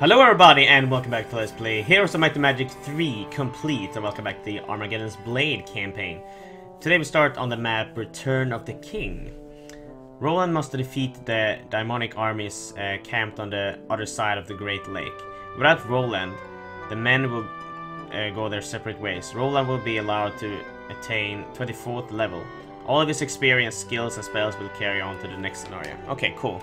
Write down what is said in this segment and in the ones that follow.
Hello everybody and welcome back to Let's Play Heroes of Might and Magic 3 Complete and welcome back to the Armageddon's Blade campaign. Today we start on the map Return of the King. Roland must defeat the demonic armies uh, camped on the other side of the Great Lake. Without Roland, the men will uh, go their separate ways. Roland will be allowed to attain 24th level. All of his experience, skills and spells will carry on to the next scenario. Okay, cool.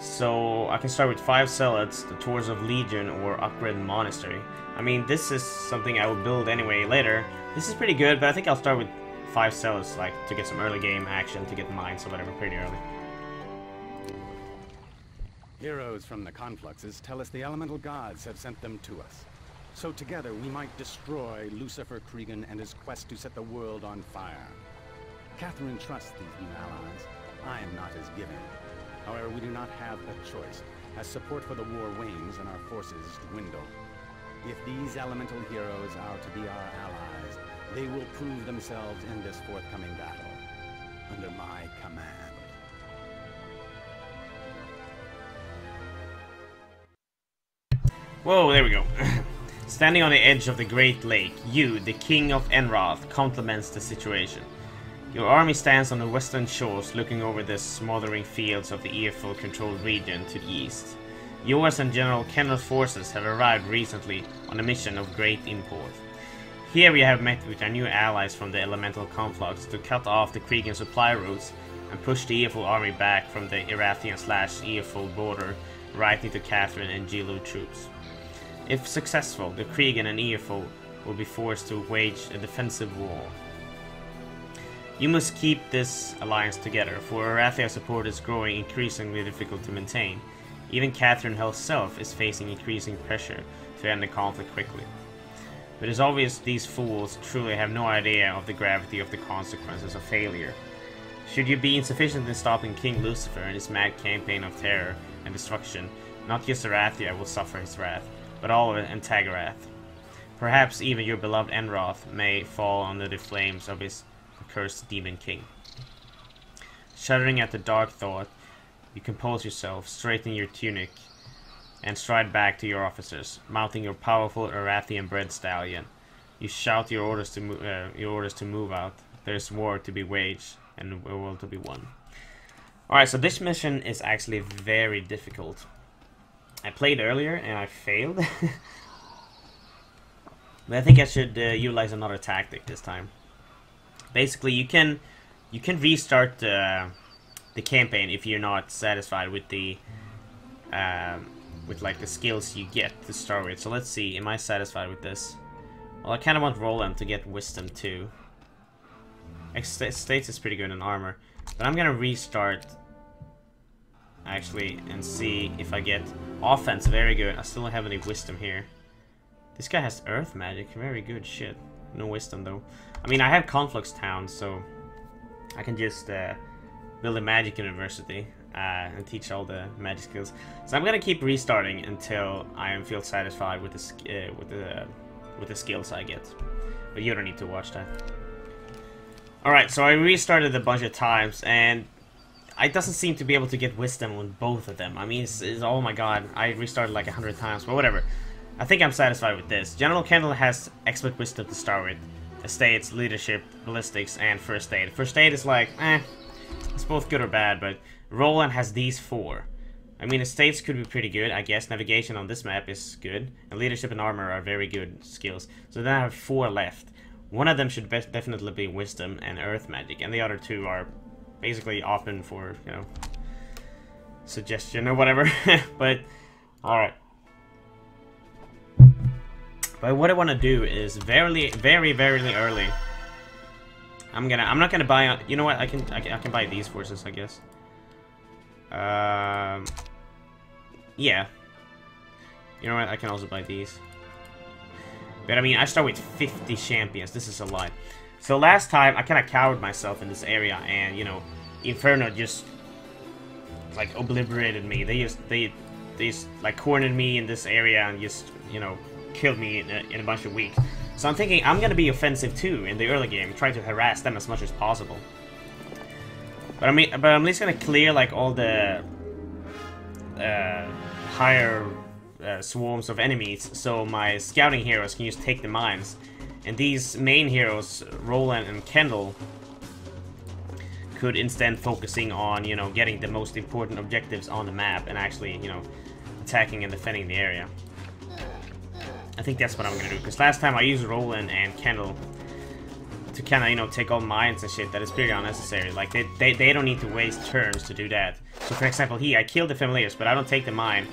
So I can start with 5 zealots, the Tours of Legion, or Upgrade Monastery. I mean, this is something I will build anyway later. This is pretty good, but I think I'll start with 5 zealots, like, to get some early game action, to get mines or whatever pretty early. Heroes from the confluxes tell us the elemental gods have sent them to us. So together we might destroy Lucifer Kreegan and his quest to set the world on fire. Catherine trusts these new allies. I am not as giving. However, we do not have a choice, as support for the war wanes and our forces dwindle. If these elemental heroes are to be our allies, they will prove themselves in this forthcoming battle, under my command. Whoa, there we go. Standing on the edge of the Great Lake, you, the King of Enroth, compliments the situation. Your army stands on the western shores looking over the smothering fields of the Eeofol-controlled region to the east. Yours and General Kenroth's forces have arrived recently on a mission of great import. Here we have met with our new allies from the Elemental Conflux to cut off the Kreegan supply routes and push the Eeofol army back from the Erathian slash Eeofol border right into Catherine and Gelu troops. If successful, the Kreegan and Eeofol will be forced to wage a defensive war. You must keep this alliance together, for Erathia support is growing increasingly difficult to maintain. Even Catherine herself is facing increasing pressure to end the conflict quickly. But it's obvious these fools truly have no idea of the gravity of the consequences of failure. Should you be insufficient in stopping King Lucifer and his mad campaign of terror and destruction, not just Erathia will suffer his wrath, but all of Antagarich. Perhaps even your beloved Enroth may fall under the flames of his accursed Demon King. Shuddering at the dark thought, you compose yourself, straighten your tunic, and stride back to your officers, mounting your powerful Erathian bred stallion. You shout your orders to mo- uh, your orders to move out. There's war to be waged and a world to be won. Alright, so this mission is actually very difficult. I played earlier and I failed. but I think I should uh, utilize another tactic this time. Basically, you can you can restart uh, the campaign if you're not satisfied with the um, with like the skills you get to start with. So let's see, am I satisfied with this? Well, I kind of want Roland to get Wisdom too. States is pretty good in armor, but I'm gonna restart actually and see if I get offense. Very good. I still don't have any Wisdom here. This guy has Earth magic. Very good shit. No Wisdom though. I mean, I have Conflux Town, so I can just uh, build a magic university uh, and teach all the magic skills. So I'm gonna keep restarting until I feel satisfied with the uh, with the with the skills I get. But you don't need to watch that. All right, so I restarted a bunch of times, and I doesn't seem to be able to get wisdom on both of them. I mean, it's, it's oh my god, I restarted like a hundred times, but whatever. I think I'm satisfied with this. General Kendall has expert wisdom to start with. Estates, leadership, ballistics, and first aid. First aid is like, eh, it's both good or bad, but Roland has these four. I mean, estates could be pretty good, I guess. Navigation on this map is good, and leadership and armor are very good skills. So then I have four left. One of them should definitely be wisdom and earth magic, and the other two are basically open for, you know, suggestion or whatever. but, alright. But what I want to do is very, very, very early. I'm gonna. I'm not gonna buy. You know what? I can. I can, I can buy these forces, I guess. Um. Yeah. You know what? I can also buy these. But I mean, I start with 50 champions. This is a lot. So last time, I kind of cowered myself in this area, and you know, Inferno just like obliterated me. They just they they just like cornered me in this area and just you know killed me in a, in a bunch of weeks. So I'm thinking I'm gonna be offensive too in the early game, try to harass them as much as possible. But I mean, but I'm at least gonna clear like all the uh, higher uh, swarms of enemies, so my scouting heroes can just take the mines. And these main heroes, Roland and Kendall, could instead focusing on, you know, getting the most important objectives on the map and actually, you know, attacking and defending the area. I think that's what I'm gonna do, because last time I used Roland and Kendall to kind of, you know, take all mines and shit, that is pretty unnecessary. Like, they, they, they don't need to waste turns to do that. So, for example, here, I killed the Familiars, but I don't take the mine.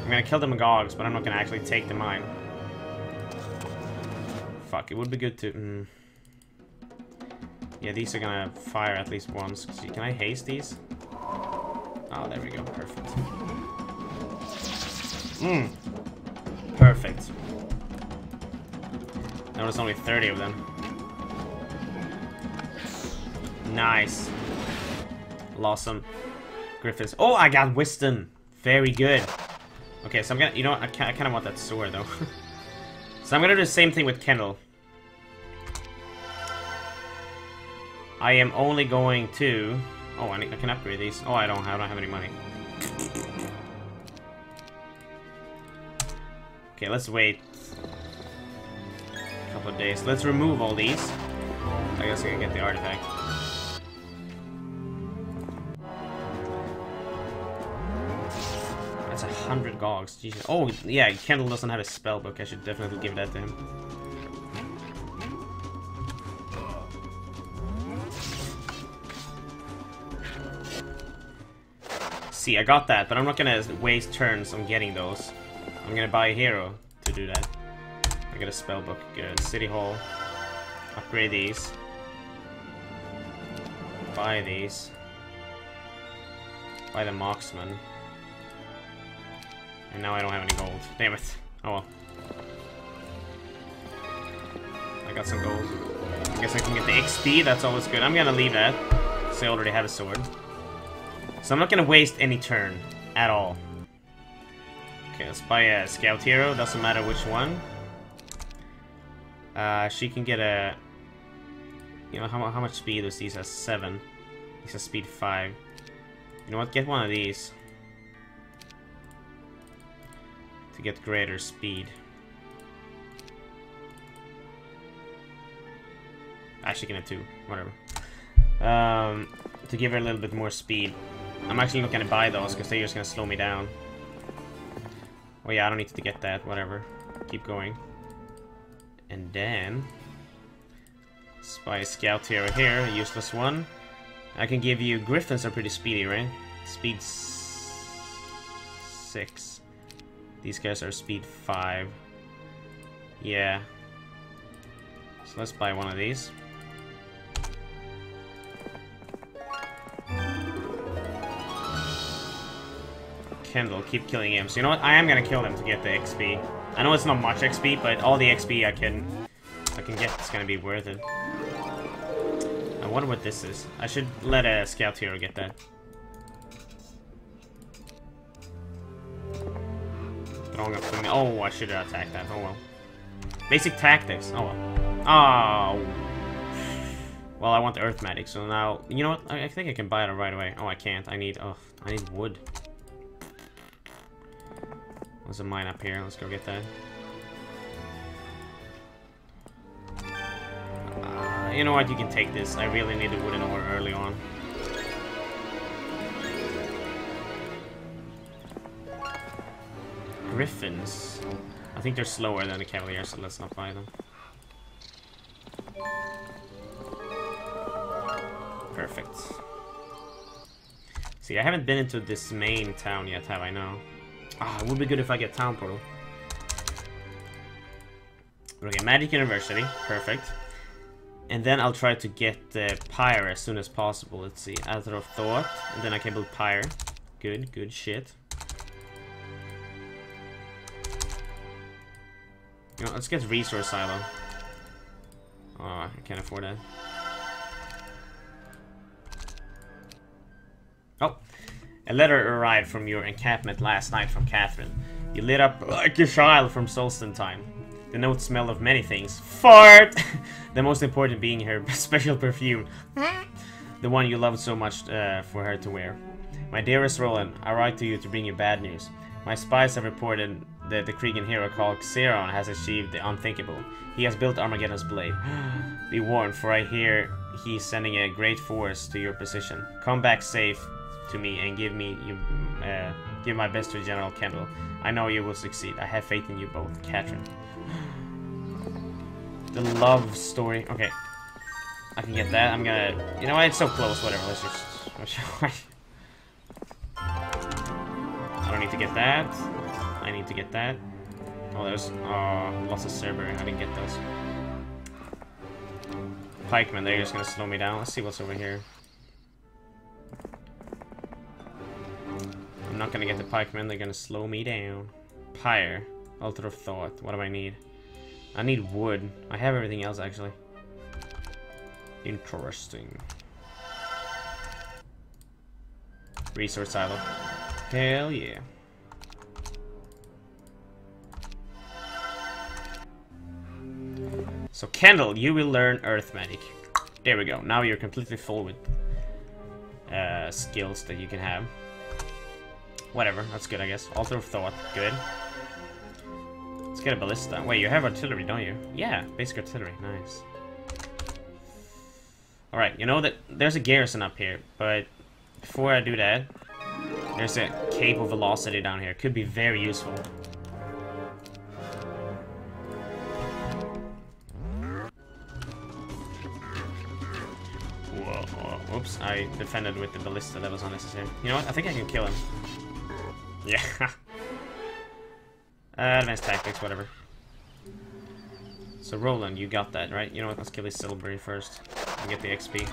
I'm gonna kill the Magogs, but I'm not gonna actually take the mine. Fuck, it would be good to... Mm. Yeah, these are gonna fire at least once. Can I haste these? Oh, there we go. Perfect. Mmm. Perfect. Notice only 30 of them. Nice. Lost some Griffins. Oh, I got wisdom. Very good. Okay, so I'm gonna, you know what, I, I kind of want that sword, though. so I'm gonna do the same thing with Kendall. I am only going to... Oh, I, I can upgrade these. Oh, I don't, have, I don't have any money. Okay, let's wait couple of days. Let's remove all these. I guess I can get the artifact. That's a hundred gogs. Jesus. Oh, yeah, Kendall doesn't have a spell book. I should definitely give that to him. See, I got that, but I'm not gonna waste turns on getting those. I'm gonna buy a hero to do that. I got a spell book. Good. City Hall. Upgrade these. Buy these. Buy the marksman. And now I don't have any gold. Damn it. Oh well. I got some gold. I guess I can get the XP, that's always good. I'm gonna leave that, because I already have a sword. So I'm not gonna waste any turn, at all. Okay, let's buy a scout hero, doesn't matter which one. Uh, she can get a... You know, how, how much speed does these has? 7. These has speed 5. You know what, get one of these. To get greater speed. Actually, can have two. Whatever. Um, to give her a little bit more speed. I'm actually not gonna buy those because they're just gonna slow me down. Oh yeah, I don't need to get that, whatever. Keep going. And then... Spy Scout here, here, useless one. I can give you... Griffins are pretty speedy, right? Speed... 6. These guys are speed 5. Yeah. So let's buy one of these. Kendall, keep killing him. So You know what? I am gonna kill him to get the XP. I know it's not much XP, but all the XP I can I can get is gonna be worth it. I wonder what this is. I should let a scout hero get that. Oh, I should have attacked that. Oh well. Basic tactics. Oh well. Oh. Well, I want the earth magic, so now you know what? I, I think I can buy it right away. Oh, I can't. I need. Oh, I need wood. There's a mine up here. Let's go get that. Uh, you know what? You can take this. I really need the wooden ore early on. Griffins. I think they're slower than the Cavaliers, so let's not buy them. Perfect. See, I haven't been into this main town yet, have I? No. Ah, it would be good if I get Town Portal. Okay, Magic University. Perfect. And then I'll try to get the Pyre as soon as possible. Let's see. Altar of Thought. And then I can build Pyre. Good, good shit. You know, let's get Resource Silo. Oh, I can't afford that. Oh, a letter arrived from your encampment last night from Catherine. You lit up like a child from Solston time. The note smelled of many things. Fart! the most important being her special perfume. the one you loved so much uh, for her to wear. My dearest Roland, I write to you to bring you bad news. My spies have reported that the Kreegan hero called Xeron has achieved the unthinkable. He has built Armageddon's blade. Be warned, for I hear he's sending a great force to your position. Come back safe to me and give me you, uh, give my best to General Kendall. I know you will succeed. I have faith in you both, Catherine. the love story. Okay, I can get that. I'm gonna. You know what? It's so close. Whatever. Let's just. I don't need to get that. I need to get that. Oh, there's uh, lots of server. I didn't get those. Pikemen, they're just gonna slow me down. Let's see what's over here. I'm not gonna get the pikemen, they're gonna slow me down. Pyre. Altar of Thought. What do I need? I need wood. I have everything else, actually. Interesting. Resource silo. Hell yeah. So Kendall, you will learn Earth Magic. There we go. Now you're completely full with uh, skills that you can have. Whatever, that's good I guess. Altar Thought, good. Let's get a ballista. Wait, you have artillery, don't you? Yeah, basic artillery, nice. Alright, you know that there's a garrison up here, but before I do that, there's a cape of velocity down here. Could be very useful. Whoa, Oops, I defended with the ballista. That was unnecessary. You know what? I think I can kill him. Yeah. uh, advanced tactics, whatever. So Roland, you got that, right? You know what? Let's kill this Silbury first and get the XP.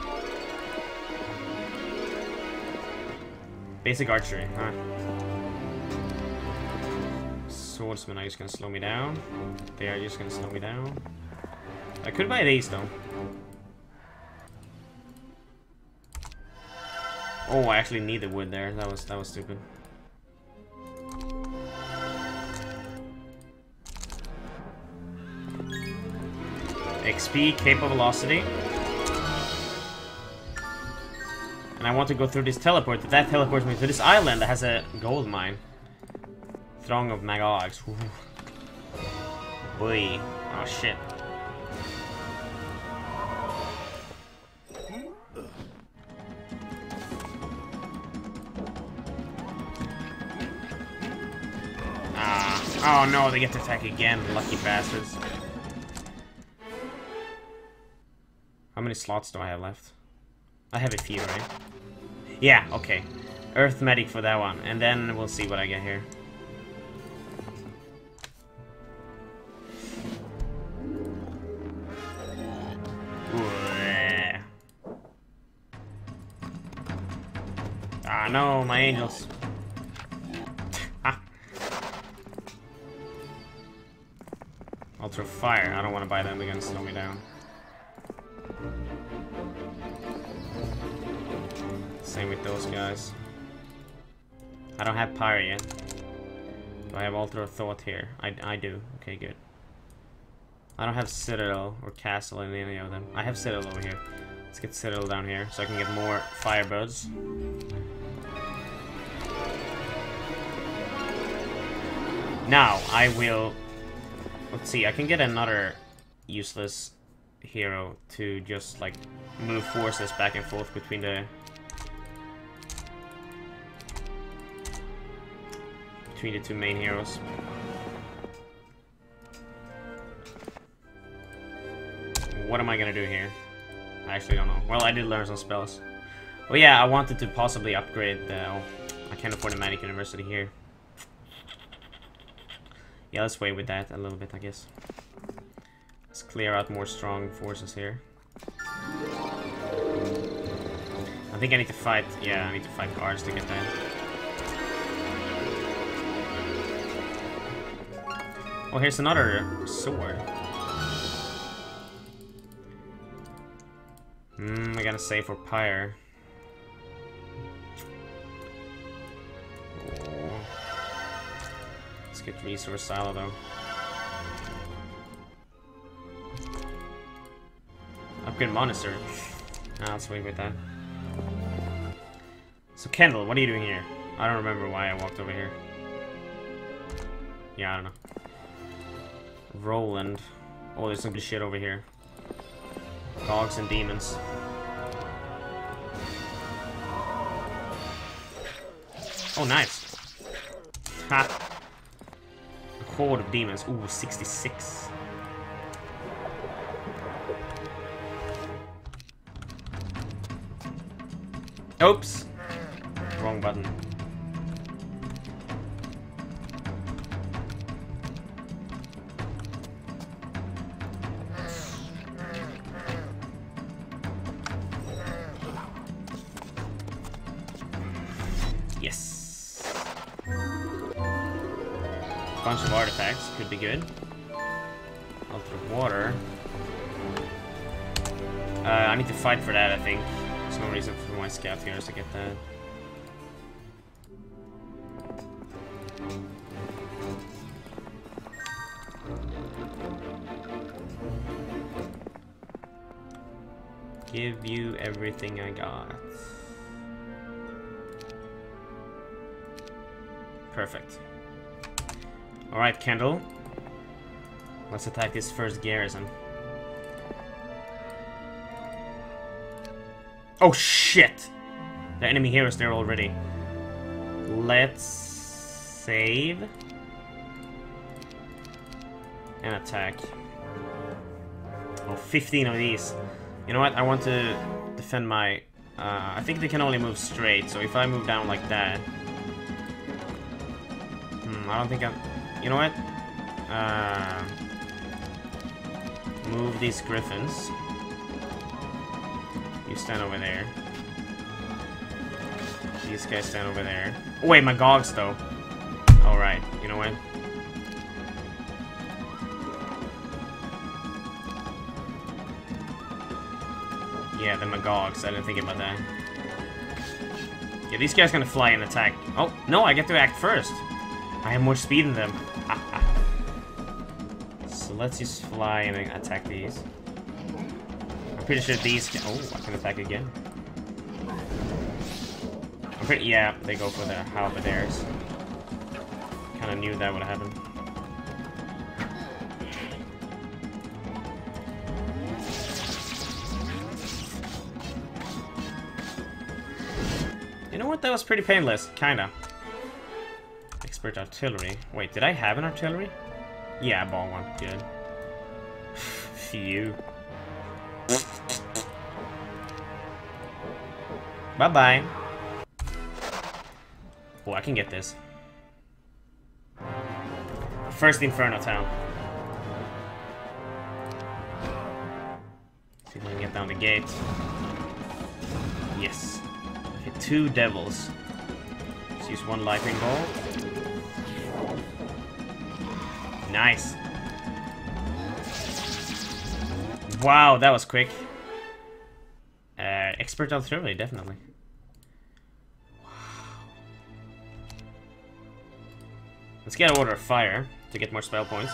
Basic archery, huh? Swordsmen are just gonna slow me down. They are just gonna slow me down. I could buy these though. Oh, I actually need the wood there. That was that was stupid. XP, Cape of Velocity. And I want to go through this teleport, that teleports me to this island that has a gold mine. Throng of Magogs. Boy. Oh shit. Ah. Oh no, they get to attack again, lucky bastards. Many slots do I have left? I have a few, right? Yeah, okay. Earth Magic for that one, and then we'll see what I get here. Ah, no, my angels. ah. Altar Fire. I don't want to buy them. To slow me down. I don't have Pyre yet. Do I have Altar of Thought here? I, I do. Okay, good. I don't have Citadel or Castle in any of them. I have Citadel over here. Let's get Citadel down here so I can get more Firebirds. Now, I will... Let's see, I can get another useless hero to just, like, move forces back and forth between the between the two main heroes. What am I gonna do here? I actually don't know. Well, I did learn some spells. Oh yeah, I wanted to possibly upgrade the... Oh, I can't afford a Magic University here. Yeah, let's wait with that a little bit, I guess. Let's clear out more strong forces here. I think I need to fight... Yeah, I need to fight guards to get that. Oh, here's another sword. Hmm, I gotta save for Pyre. Oh. Let's get Resource Silo, though. Upgrade Monastery. Nah, let's wait with that. So, Kendall, what are you doing here? I don't remember why I walked over here. Yeah, I don't know. Roland. Oh, there's some good shit over here. Dogs and demons. Oh, nice. Ha! A horde of demons. Ooh, 66. Oops! Wrong button. Be good. Altar water. Uh, I need to fight for that, I think. There's no reason for my scout here to get that. Give you everything I got. Perfect. Alright, Kendall. Let's attack this first garrison. Oh shit! The enemy here is there already. Let's save. And attack. Oh, 15 of these. You know what? I want to defend my... Uh, I think they can only move straight, so if I move down like that... Hmm, I don't think I'm... You know what? Uh, move these griffins. You stand over there. These guys stand over there. Oh, wait, my gogs, though. Alright, you know what? Yeah, the Magogs. I didn't think about that. Yeah, these guys gonna fly and attack. Oh, no, I get to act first. I have more speed than them. Let's just fly and attack these. I'm pretty sure these can... Oh, I can attack again. I'm pretty... Yeah, they go for the halberdiers. Kinda knew that would happen. You know what? That was pretty painless. Kinda. Expert artillery. Wait, did I have an artillery? Yeah, I bought one. Good. Phew. Bye-bye. Oh, I can get this. First Inferno Town. See if I can get down the gate. Yes. Hit two devils. Let's use one lightning bolt. Nice. Wow, that was quick. Uh, expert artillery, definitely. Wow. Let's get a Order of Fire to get more spell points.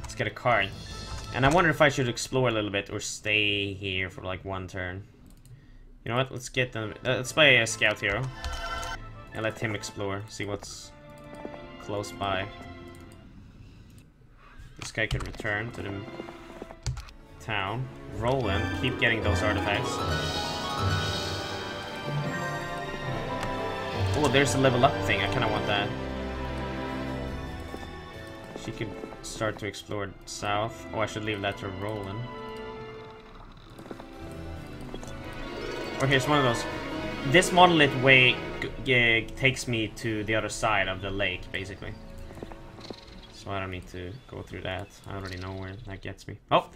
Let's get a card. And I wonder if I should explore a little bit or stay here for like one turn. You know what? Let's get them. Uh, let's play a scout hero and let him explore. See what's close by. This guy can return to the town. Roll. Keep getting those artifacts. Oh, there's a level up thing. I kind of want that. She could start to explore south. Oh, I should leave that to Roland. Or here's one of those. This monolith way takes me to the other side of the lake, basically. So I don't need to go through that. I already know where that gets me. Oh!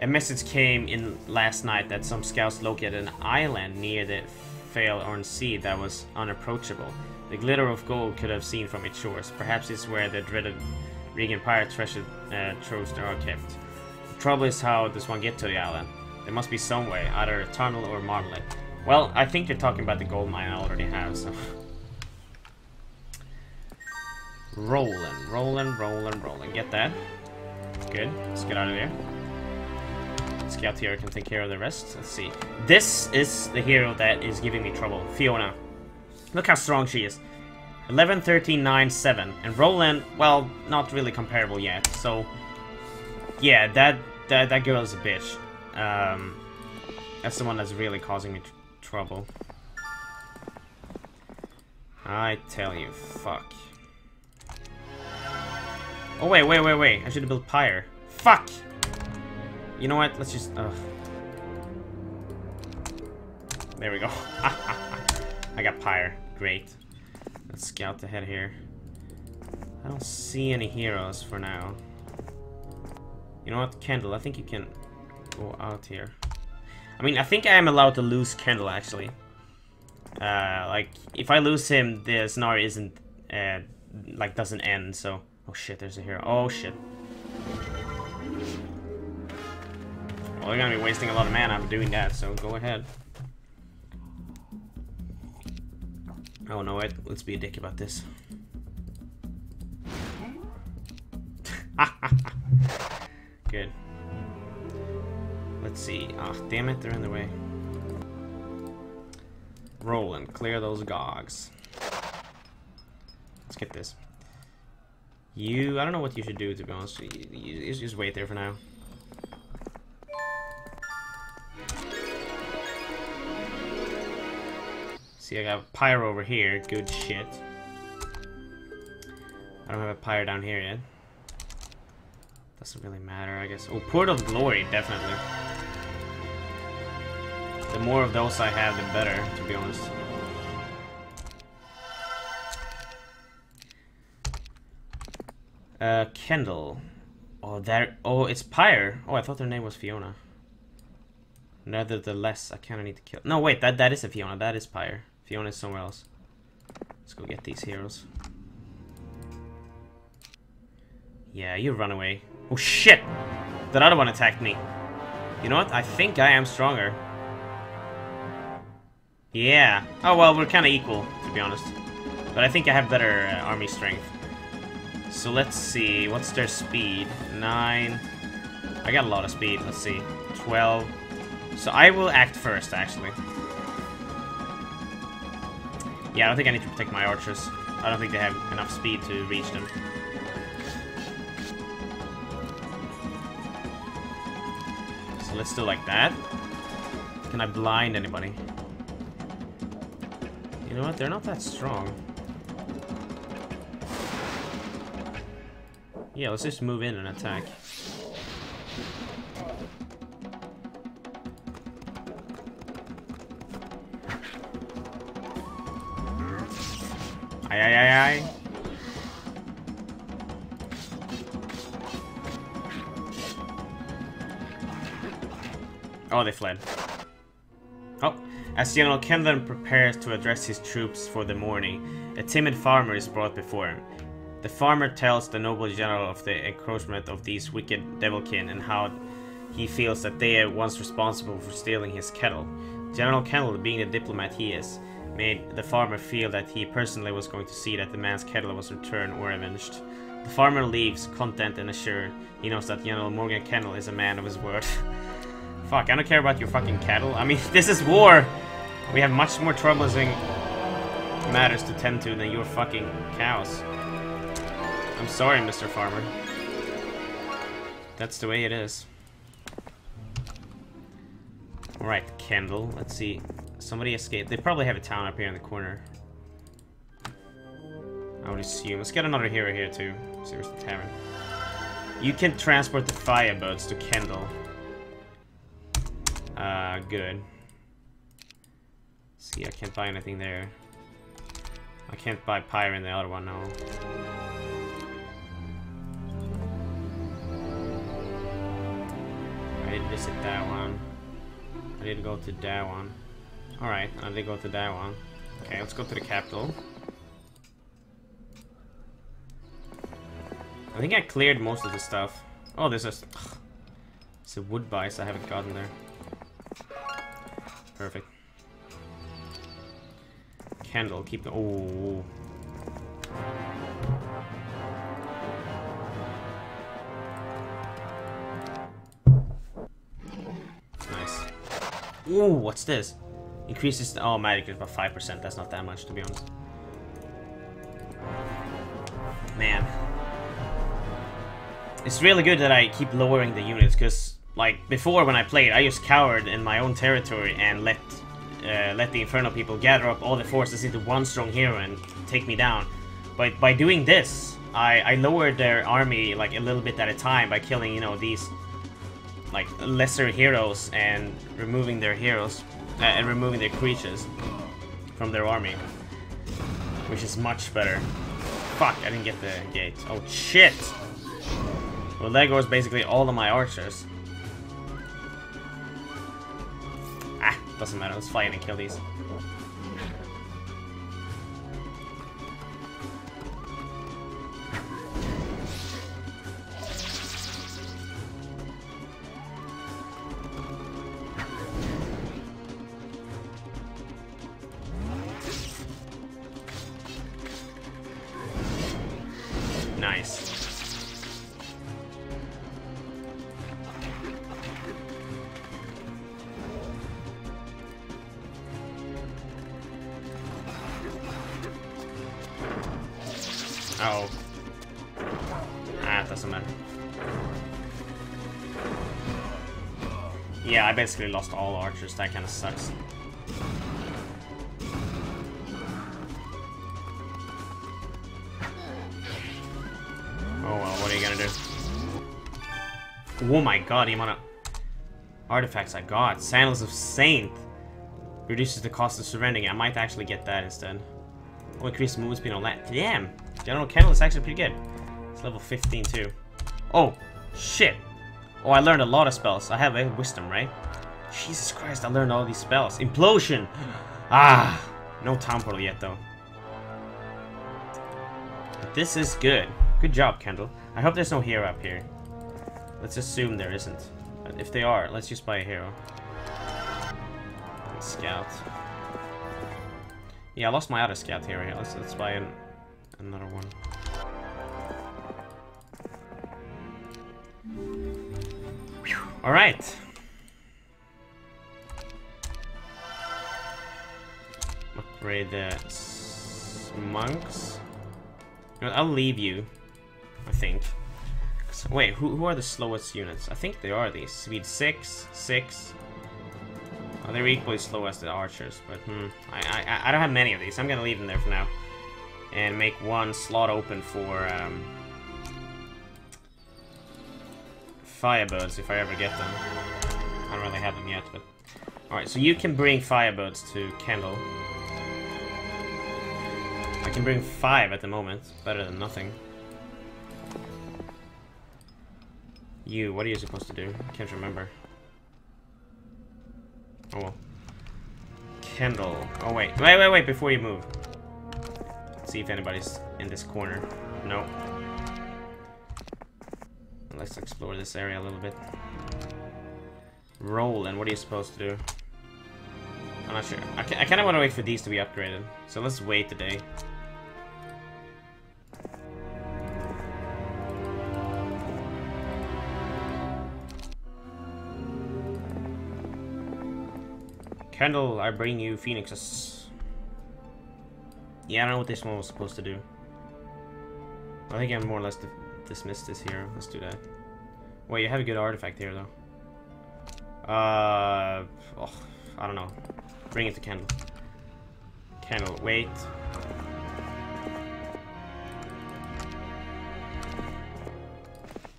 A message came in last night that some scouts located an island near the Faelorn Sea that was unapproachable. The glitter of gold could have seen from its shores. Perhaps it's where the dreaded Kreegan pirate treasure uh, troves are kept. The trouble is how does one get to the island? There must be some way, either a tunnel or a marmalade. Well, I think you're talking about the gold mine I already have, so... Rolling, rolling, rolling, rolling. Get that. Good. Let's get out of there. Scout here can take care of the rest. Let's see. This is the hero that is giving me trouble. Fiona. Look how strong she is. 11, 13, 9, 7. And Roland, well, not really comparable yet. So, yeah, that that, that girl is a bitch. Um, that's the one that's really causing me tr trouble. I tell you, fuck. Oh, wait, wait, wait, wait. I should have built Pyre. Fuck! You know what? Let's just... There we go. I got Pyre. Great. Let's scout ahead here. I don't see any heroes for now. You know what, Kendall, I think you can go out here. I mean, I think I am allowed to lose Kendall, actually. Uh, like, if I lose him, the scenario isn't, uh, like, doesn't end, so... Oh shit, there's a hero. Oh shit. Well, they're gonna be wasting a lot of mana doing that, so go ahead. Oh no, wait, let's be a dick about this. Good. Let's see. Ah, oh, damn it, they're in the way. Roland, clear those gogs. Let's get this. You, I don't know what you should do, to be honest. You, you, you just wait there for now. See, I got Pyro over here. Good shit. I don't have a Pyro down here yet. Doesn't really matter, I guess. Oh, Portal of Glory, definitely. The more of those I have, the better, to be honest. Uh, Kendall. Oh, there. Oh, it's Pyre. Oh, I thought their name was Fiona. Nevertheless, I kind of need to kill. No, wait, that that is a Fiona. That is Pyre. Fiona is somewhere else. Let's go get these heroes. Yeah, you run away. Oh shit! That other one attacked me. You know what? I think I am stronger. Yeah. Oh well, we're kind of equal, to be honest. But I think I have better uh, army strength. So let's see, what's their speed? 9. I got a lot of speed, let's see. 12. So I will act first, actually. Yeah, I don't think I need to protect my archers. I don't think they have enough speed to reach them. So let's do like that. Can I blind anybody? You know what? They're not that strong. Yeah, let's just move in and attack. Aye, aye, aye, aye. Oh, they fled. Oh, as General Kendall prepares to address his troops for the morning, a timid farmer is brought before him. The farmer tells the noble general of the encroachment of these wicked devilkin and how he feels that they are once responsible for stealing his kettle. General Kendall, being the diplomat he is, made the farmer feel that he personally was going to see that the man's kettle was returned or avenged. The farmer leaves, content and assured. He knows that General Morgan Kendall is a man of his word. Fuck, I don't care about your fucking cattle. I mean, this is war! We have much more troublesome matters to tend to than your fucking cows. I'm sorry, Mr. Farmer. That's the way it is. Alright, Kendall. Let's see. Somebody escaped. They probably have a town up here in the corner. I would assume. Let's get another hero here, too. See where's the tavern. You can transport the Firebirds to Kendall. Uh, good. See, I can't buy anything there. I can't buy Pyre in the other one, no. I didn't visit that one. I didn't go to that one. Alright, I did go to that one. Okay, let's go to the capital. I think I cleared most of the stuff. Oh, there's a... Ugh, it's a wood bice I haven't gotten there. Perfect. Kendall, keep the. Oh. Nice. Ooh, what's this? Increases the. Oh, magic is about 5%. That's not that much, to be honest. Man. It's really good that I keep lowering the units, because, like, before when I played, I just cowered in my own territory and let uh, let the Inferno people gather up all the forces into one strong hero and take me down. But by doing this, I, I lowered their army, like, a little bit at a time by killing, you know, these, like, lesser heroes and removing their heroes, and removing their creatures from their army. Which is much better. Fuck, I didn't get the gate. Oh, shit! Well, Lego is basically all of my archers. Ah, doesn't matter. Let's fight and kill these. Basically lost all archers, that kind of sucks. Oh well, what are you gonna do? Oh my god, the amount of artifacts I got. Sandals of Saint reduces the cost of surrendering. I might actually get that instead. Oh, increase movement speed on that. Damn! General Kendall is actually pretty good. It's level 15 too. Oh, shit! Oh, I learned a lot of spells. I have a wisdom, right? Jesus Christ, I learned all these spells. Implosion! Ah! No town portal yet, though. But this is good. Good job, Kendall. I hope there's no hero up here. Let's assume there isn't. If they are, let's just buy a hero. And scout. Yeah, I lost my other scout here. Let's, let's buy an, another one. Alright. Upgrade the monks. I'll leave you, I think. Wait, who, who are the slowest units? I think they are these. Speed 6, 6. Oh, they're equally slow as the archers, but hmm, I, I, I don't have many of these. I'm gonna leave them there for now. And make one slot open for um, Firebirds if I ever get them. I don't really have them yet, but... Alright, so you can bring Firebirds to Kendall. Can bring five at the moment. Better than nothing. You, what are you supposed to do? I can't remember. Oh well. Kendall. Oh wait, wait, wait, wait, before you move. Let's see if anybody's in this corner. Nope. Let's explore this area a little bit. Roll, and what are you supposed to do? I'm not sure. I, I kind of want to wait for these to be upgraded. So let's wait today. Kendall, I bring you phoenixes. Yeah, I don't know what this one was supposed to do. I think I'm more or less dismissed this here. Let's do that. Wait, you have a good artifact here, though. Uh, oh, I don't know. Bring it to Kendall. Kendall, wait.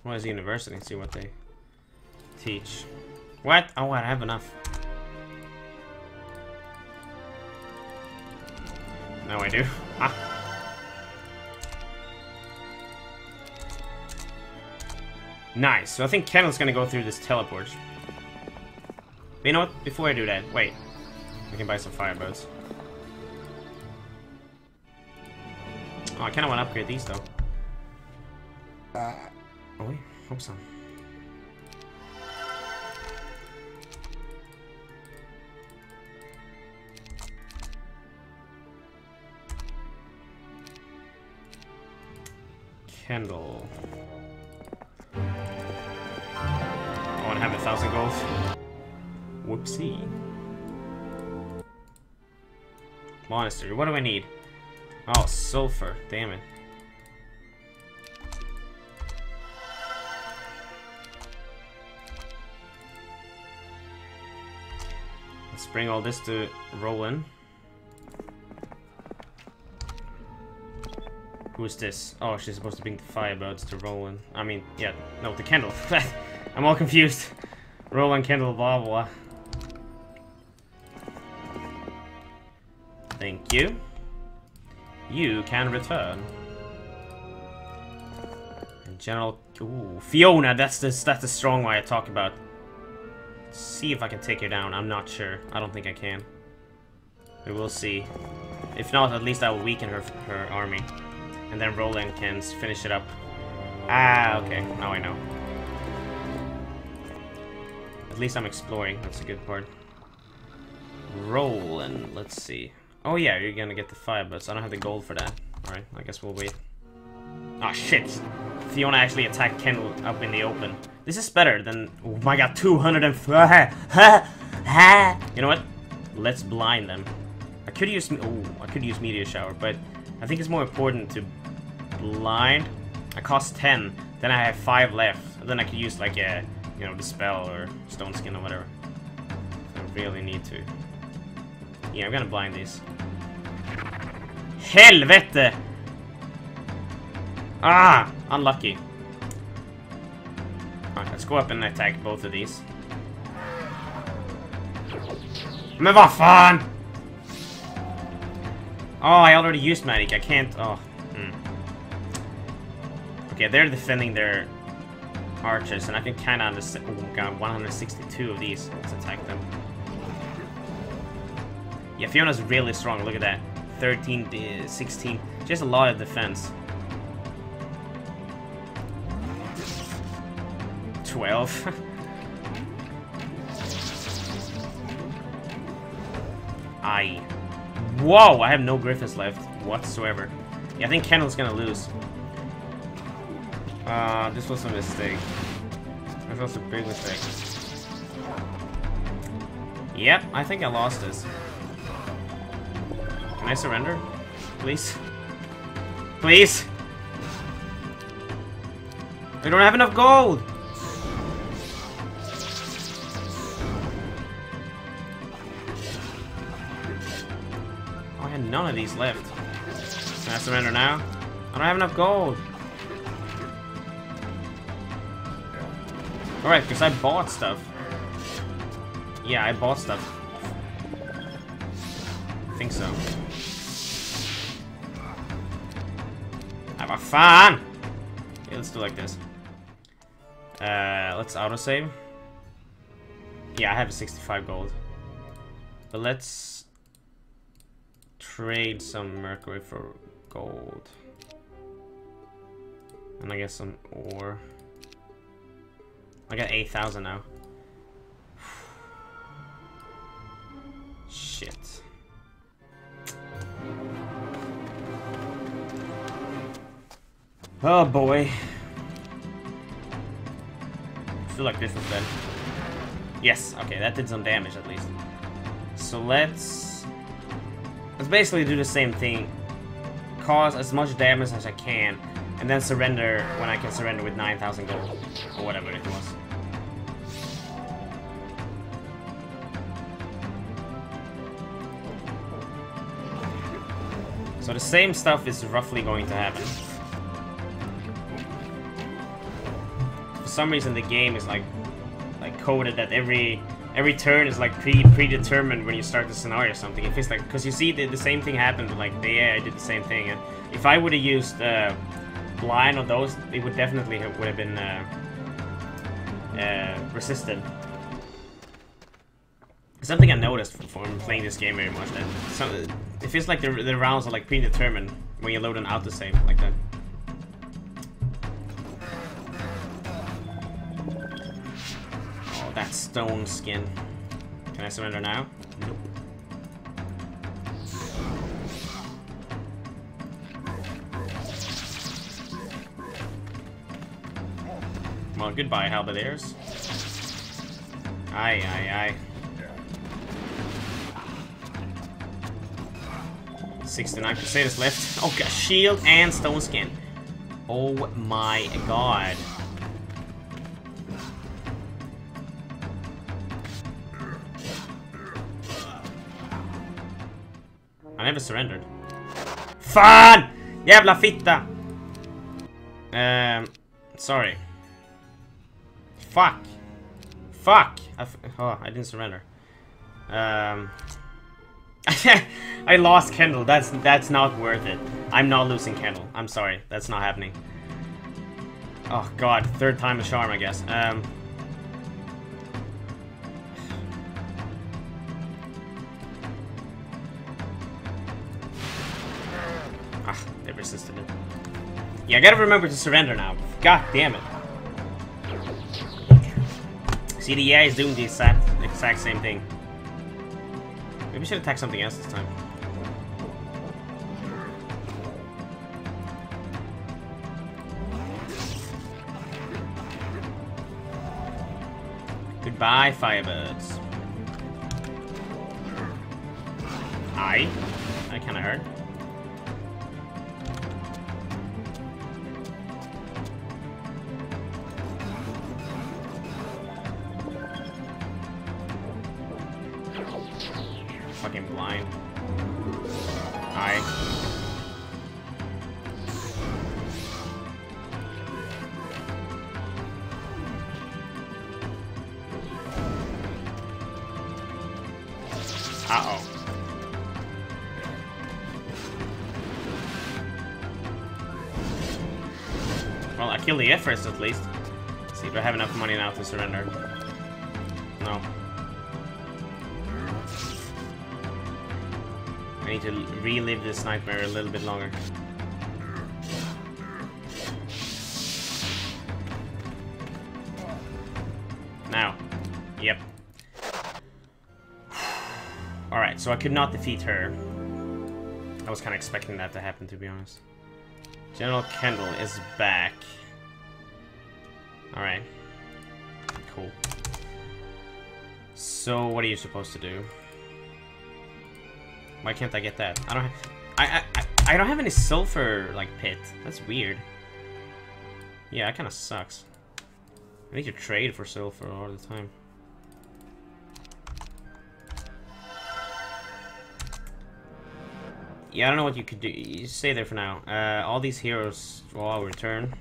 What is the university? See what they teach. What? Oh, I have enough. Now I do. Ah. Nice. So I think Kendall's gonna go through this teleport. But you know what? Before I do that, wait. I can buy some Firebirds. Oh, I kinda wanna upgrade these though. Uh. Oh wait, hope so. Kendall. I want to have a thousand goals. Whoopsie. Monastery. What do I need? Oh, sulfur. Damn it. Let's bring all this to Roland. Who is this? Oh, she's supposed to bring the firebirds to Roland. I mean, yeah, no, the candle. I'm all confused. Roland, candle, blah, blah. Thank you. You can return. And General... Ooh, Fiona, that's the, that's the strong one I talk about. Let's see if I can take her down. I'm not sure. I don't think I can. We will see. If not, at least I will weaken her, her army. And then Roland can finish it up. Ah, okay. Now I know. At least I'm exploring. That's a good part. Roland. Let's see. Oh yeah, you're gonna get the firebirds. I don't have the gold for that. Alright, I guess we'll wait. Ah, shit! Fiona actually attacked Kendall up in the open. This is better than... Oh my god, 200 and... you know what? Let's blind them. I could use... Oh, I could use Meteor Shower, but I think it's more important to blind. I cost 10, then I have 5 left. Then I could use like a, you know, Dispel or Stone Skin or whatever. I really need to. Yeah, I'm gonna blind these. Helvete! Ah! Unlucky. Alright, let's go up and attack both of these. Men vad fan! Oh, I already used Magic. I can't... Oh. Okay, they're defending their archers, and I can kind of understand... Oh, my god, 162 of these. Let's attack them. Yeah, Fiona's really strong. Look at that. 13, 16. Just a lot of defense. 12. I. Whoa, I have no Griffins left whatsoever. Yeah, I think Kendall's gonna lose. Uh, this was a mistake. This was a big mistake. Yep, I think I lost this. Can I surrender? Please? Please? We don't have enough gold! Oh, I had none of these left. Can I surrender now? I don't have enough gold. Alright, because I bought stuff. Yeah, I bought stuff. I think so. Have a fun! Let's do like this. Uh, let's autosave. Yeah, I have 65 gold. But let's trade some mercury for gold. And I guess some ore. I got 8,000 now. Shit. Oh boy. I feel like this is dead. Yes, okay, that did some damage at least. So let's... Let's basically do the same thing. Cause as much damage as I can, and then surrender when I can surrender with 9,000 gold. Or whatever it was. So the same stuff is roughly going to happen. For some reason the game is like like coded that every every turn is like pre predetermined when you start the scenario or something. It feels like because you see the, the same thing happened like the AI did the same thing and if I would have used uh, blind on those, it would definitely have, would have been uh, uh, resisted. Something I noticed from playing this game very much that some, it feels like the, the rounds are like predetermined when you load an autosave like that. Oh, that stone skin. Can I surrender now? Nope. Well, goodbye, Halberdiers. Aye, aye, aye. 69 Crusaders left. Oh, got shield and stone skin. Oh my god. I never surrendered. Fan! Jävla fitta! Um, sorry. Fuck. Fuck! I oh, I didn't surrender. Um, I lost Kendall. That's that's not worth it. I'm not losing Kendall. I'm sorry. That's not happening. Oh god, third time a charm, I guess. Um. Ah, they resisted it. Yeah, I gotta remember to surrender now. God damn it. See, the AI is doing the exact, exact same thing. Maybe we should attack something else this time. Goodbye, Firebirds. I? That kinda hurt. Killed the Everest at least. Let's see, do I have enough money now to surrender? No. I need to relive this nightmare a little bit longer. Now. Yep. Alright, so I could not defeat her. I was kind of expecting that to happen, to be honest. General Kendall is back. So, what are you supposed to do? Why can't I get that? I don't have... I, I, I don't have any sulfur, like, pit. That's weird. Yeah, that kind of sucks. I need to trade for sulfur all the time. Yeah, I don't know what you could do. You stay there for now. Uh, all these heroes will all return.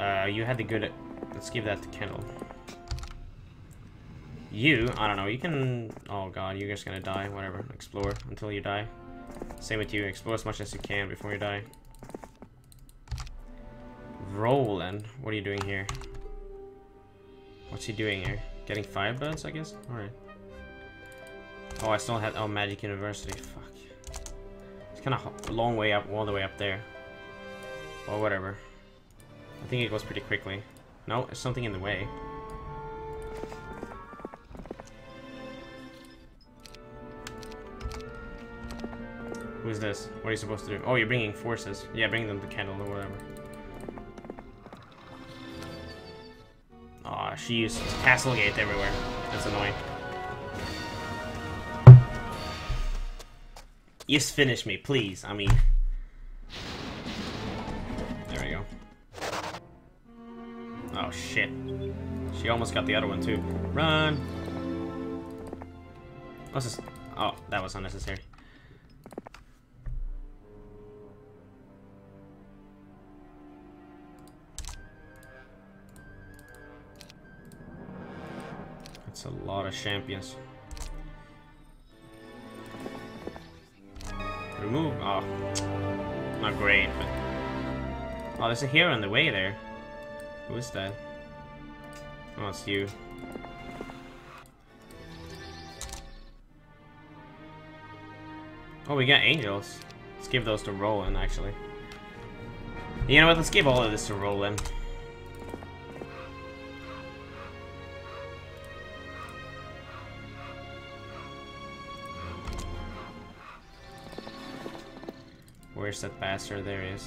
Uh, you had the good... Let's give that to Kendall. You, I don't know, you can... Oh god, you're just gonna die. Whatever. Explore until you die. Same with you. Explore as much as you can before you die. Roland, what are you doing here? What's he doing here? Getting firebirds, I guess? Alright. Oh, I still had... Oh, Magic University. Fuck. It's kind of a long way up, all the way up there. Or whatever. I think it goes pretty quickly. No, there's something in the way. Who's this? What are you supposed to do? Oh, you're bringing forces. Yeah, bring them to Kendall or whatever. Aw, oh, she used Castlegate everywhere. That's annoying. Just finish me, please. I mean... There we go. Oh, shit. She almost got the other one, too. Run! What's this? Oh, that was unnecessary. A lot of champions. Remove. Oh, not great, but oh, there's a hero on the way there. Who is that? Oh, it's you. Oh, we got angels. Let's give those to Roland, actually. You know what? Let's give all of this to Roland. Where's that bastard? There he is.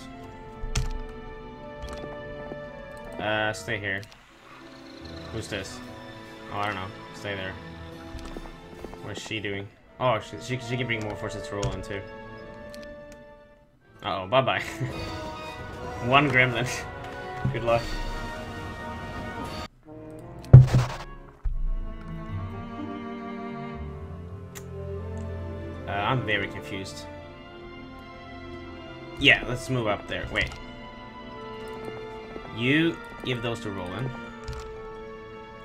Uh, stay here. Who's this? Oh, I don't know. Stay there. What's she doing? Oh, she, she, she can bring more forces to Roland too. Uh oh, bye bye. One gremlin. Good luck. I'm very confused. Yeah, let's move up there. Wait. You give those to Roland.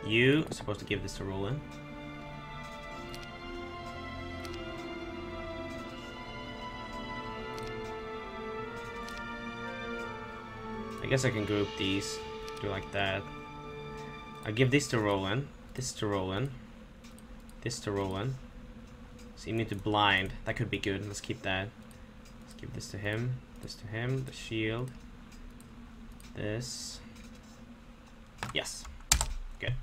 You supposed to give this to Roland. I guess I can group these. Do like that. I give this to Roland. This to Roland. This to Roland. So you need to blind. That could be good. Let's keep that. Give this to him. This to him. The shield. This. Yes. Good.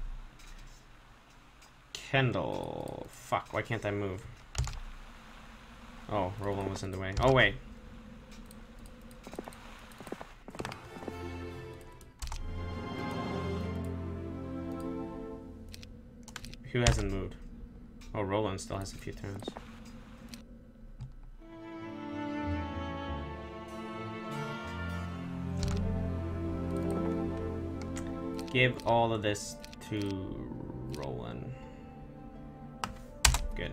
Kendall. Fuck, why can't I move? Oh, Roland was in the way. Oh, wait. Who hasn't moved? Oh, Roland still has a few turns. Give all of this to Roland. Good.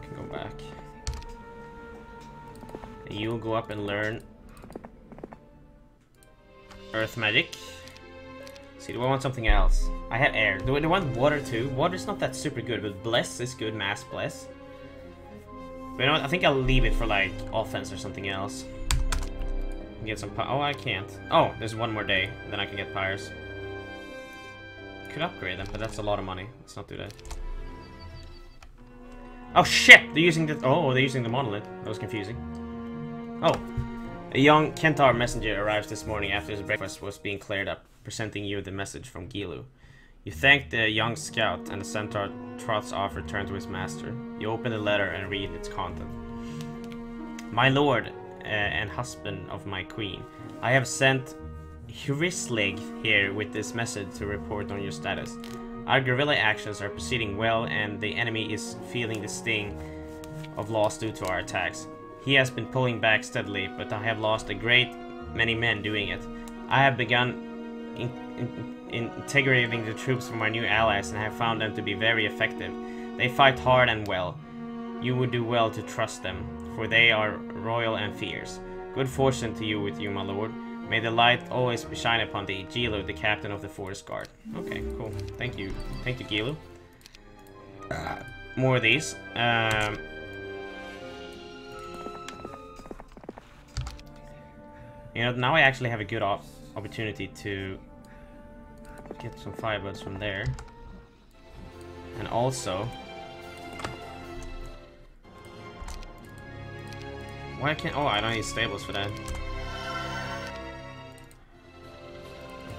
Can go back. And you'll go up and learn Earth Magic. See, do I want something else? I have air. Do I want water too? Water's not that super good, but Bless is good, Mass Bless. But you know what? I think I'll leave it for like offense or something else. Get some Oh, I can't. Oh, there's one more day. Then I can get Pyres. Could upgrade them, but that's a lot of money. Let's not do that. Oh shit! They're using the- Oh, they're using the monolith. That was confusing. Oh. A young Kentar messenger arrives this morning after his breakfast was being cleared up, presenting you the message from Gelu. You thank the young scout, and the centaur trots off return to his master. You open the letter and read its content. My lord uh, and husband of my queen, I have sent Hrislig here with this message to report on your status. Our guerrilla actions are proceeding well, and the enemy is feeling the sting of loss due to our attacks. He has been pulling back steadily, but I have lost a great many men doing it. I have begun in, in, integrating the troops from our new allies and have found them to be very effective. They fight hard and well. You would do well to trust them, for they are royal and fierce. Good fortune to you with you, my lord. May the light always shine upon thee, Gelu, the captain of the forest guard. Okay, cool. Thank you. Thank you, Gelu. Uh, more of these. Um, you know, now I actually have a good op opportunity to get some firebirds from there. And also... Why can't... Oh, I don't need stables for that.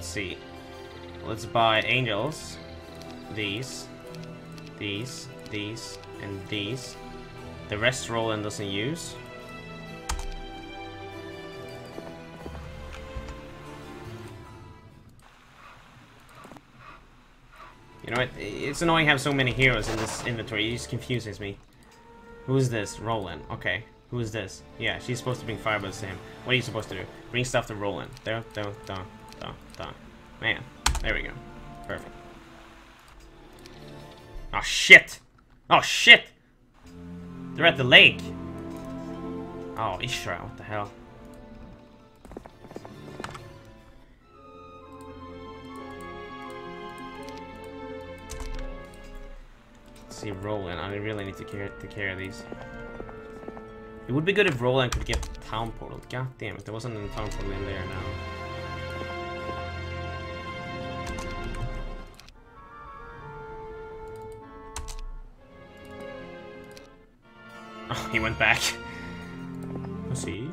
See. Let's buy angels. These. These. These. And these. The rest Roland doesn't use. You know what? It's annoying to have so many heroes in this inventory. It just confuses me. Who's this? Roland. Okay. Who is this? Yeah, she's supposed to bring firebirds to him. What are you supposed to do? Bring stuff to Roland. There, there, there, Man. There we go. Perfect. Oh, shit! Oh, shit! They're at the lake! Oh, Ishra, what the hell? Let's see, Roland. I really need to care to care of these. It would be good if Roland could get town portal. God damn it, there wasn't a town portal in there now. He went back. Let's see.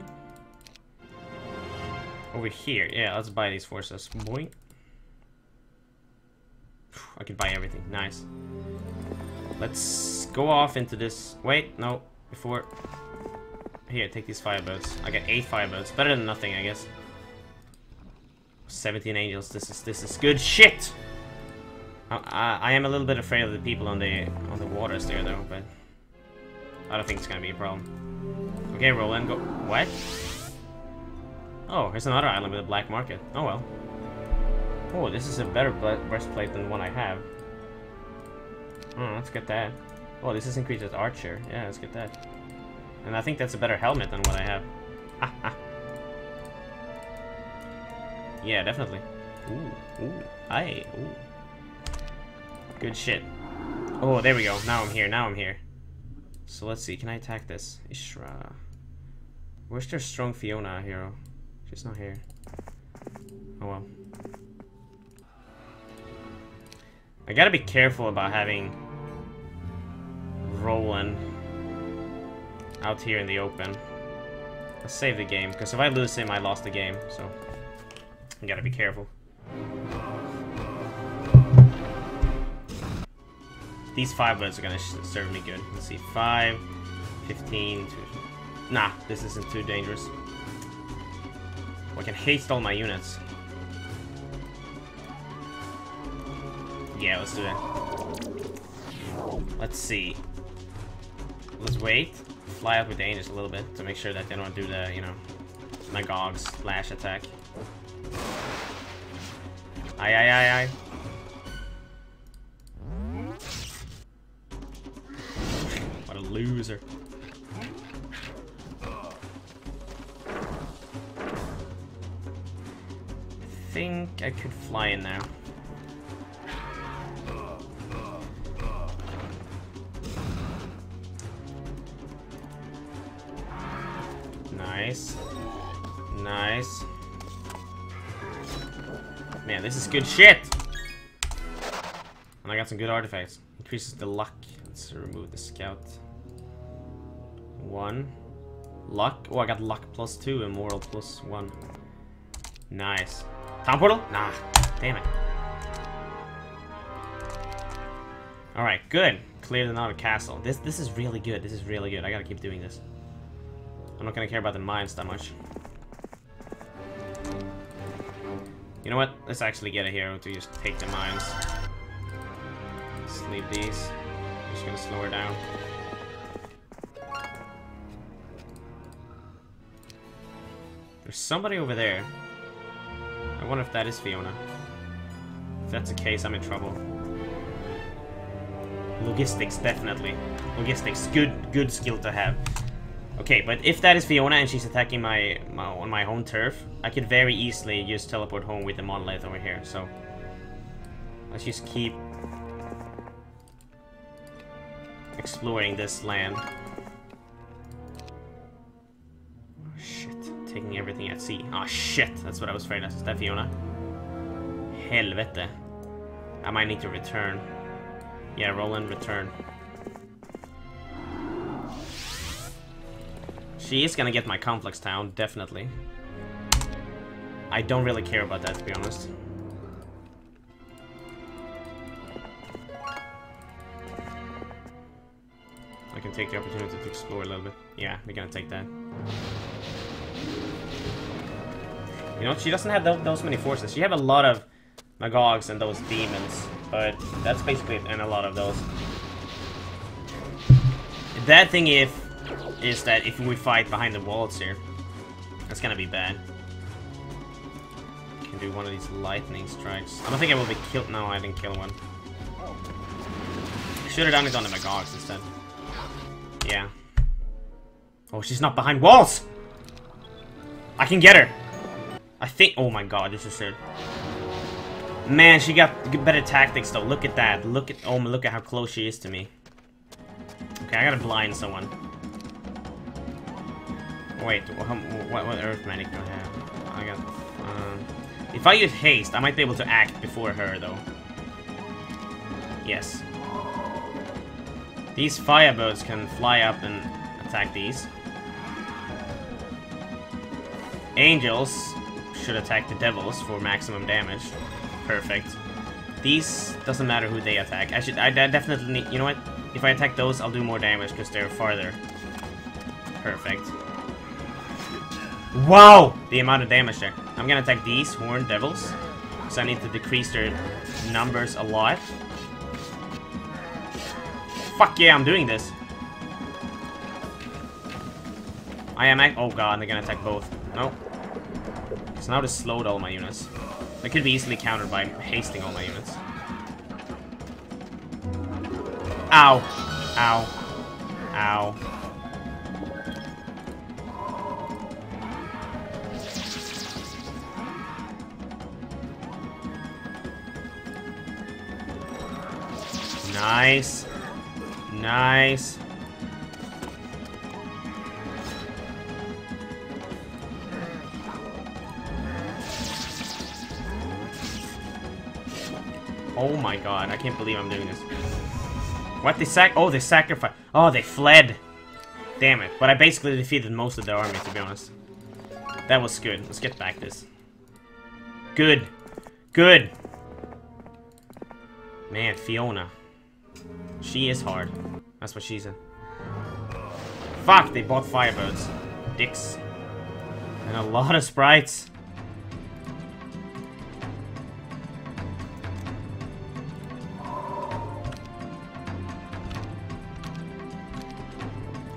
Over here. Yeah, let's buy these forces. Boing. I can buy everything. Nice. Let's go off into this. Wait, no. Before. Here, take these firebirds. I got eight firebirds. Better than nothing, I guess. 17 angels. This is this is good shit. I, I, I am a little bit afraid of the people on the on the waters there, though. But I don't think it's gonna be a problem. Okay, Roland, go. What? Oh, here's another island with a black market. Oh well. Oh, this is a better breastplate than the one I have. Oh, let's get that. Oh, this is increased as archer. Yeah, let's get that. And I think that's a better helmet than what I have. yeah, definitely. Ooh, ooh, aye, ooh. Good shit. Oh, there we go. Now I'm here, now I'm here. So let's see, can I attack this? Ishra. Where's their strong Fiona hero? She's not here. Oh well. I gotta be careful about having Roland out here in the open. Let's save the game, because if I lose him, I lost the game, so I gotta be careful. These five bullets are gonna serve me good. Let's see, 5, 15, two. Nah, this isn't too dangerous. I can haste all my units. Yeah, let's do it. Let's see. Let's wait. Fly up with Angels a little bit to make sure that they don't do the, you know, Magog's flash attack. Aye, aye, aye, aye. Loser. I think I could fly in now. Nice. Nice. Man, this is good shit! And I got some good artifacts. Increases the luck. Let's remove the scout. One. Luck. Oh, I got luck plus two and plus one. Nice. Town portal? Nah. Damn it. Alright, good. Cleared another castle. This this is really good. This is really good. I gotta keep doing this. I'm not gonna care about the mines that much. You know what? Let's actually get a hero to just take the mines. Leave these. I'm just gonna slow her down. There's somebody over there. I wonder if that is Fiona. If that's the case, I'm in trouble. Logistics, definitely. Logistics, good, good skill to have. Okay, but if that is Fiona and she's attacking my, my, on my home turf, I could very easily just teleport home with the monolith over here. So let's just keep exploring this land. Oh, shit, taking everything at sea. Oh shit, that's what I was afraid of. Is that Fiona? Helvete. I might need to return. Yeah, Roland, return. She is gonna get my conflux town, definitely. I don't really care about that, to be honest. I can take the opportunity to explore a little bit. Yeah, we're gonna take that. You know, she doesn't have th those many forces. She have a lot of Magogs and those demons, but that's basically it, and a lot of those. The bad thing if is that if we fight behind the walls here, that's gonna be bad. Can do one of these lightning strikes. I don't think I will be killed. No, I didn't kill one. Should have done it on the Magogs instead. Yeah. Oh, she's not behind walls! I can get her! I think- oh my god, this is it. Man, she got better tactics though. Look at that. Look at- oh, look at how close she is to me. Okay, I gotta blind someone. Wait, what, what Earth Magic do I have? I got... Um, if I use haste, I might be able to act before her, though. Yes. These firebirds can fly up and attack these. Angels should attack the devils for maximum damage. Perfect. These doesn't matter who they attack. I should. I, I definitely need. You know what? If I attack those, I'll do more damage because they're farther. Perfect. Wow! The amount of damage there. I'm gonna attack these horned devils. So I need to decrease their numbers a lot. Fuck yeah, I'm doing this. I am Oh god, they're gonna attack both. No. So now just slowed all my units. That could be easily countered by hasting all my units. Ow. Ow. Ow. Nice. Nice. Oh my god, I can't believe I'm doing this. What, they sac- Oh, they sacrificed- Oh, they fled! Damn it. But I basically defeated most of their army, to be honest. That was good. Let's get back this. Good. Good. Man, Fiona. She is hard. That's what she said. Fuck, they bought Firebirds. Dicks. And a lot of sprites.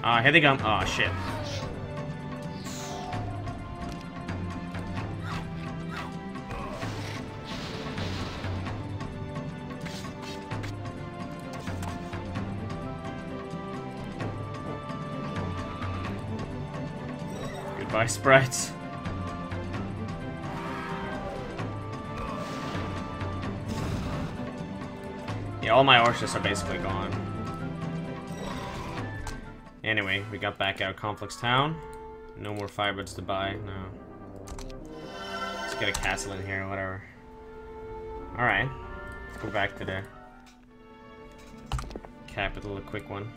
Uh, here they come. Oh, shit. Goodbye, sprites. Yeah, all my archers are basically gone. Anyway, we got back out of Conflux Town. No more firebirds to buy, no. Let's get a castle in here whatever. Alright. Let's go back to the capital, a quick one.